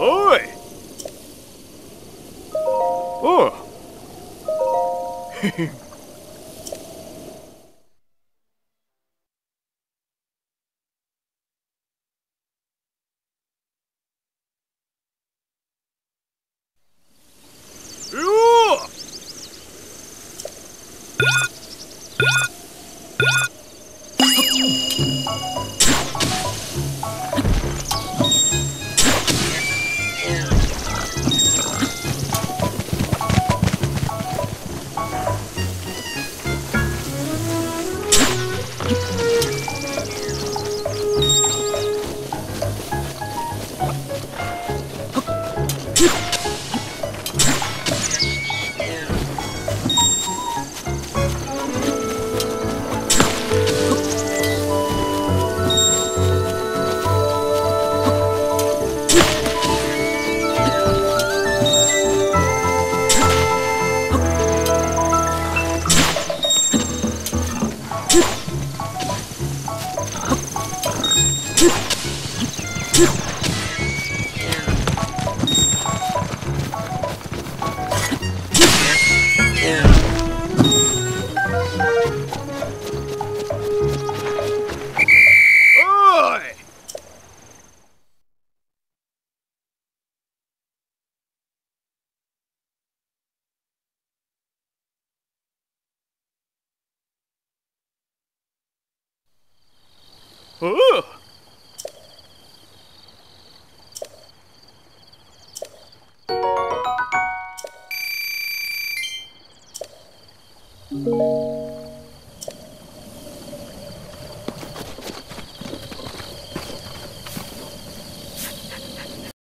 Oi! Oh! Oi! Oh! Thank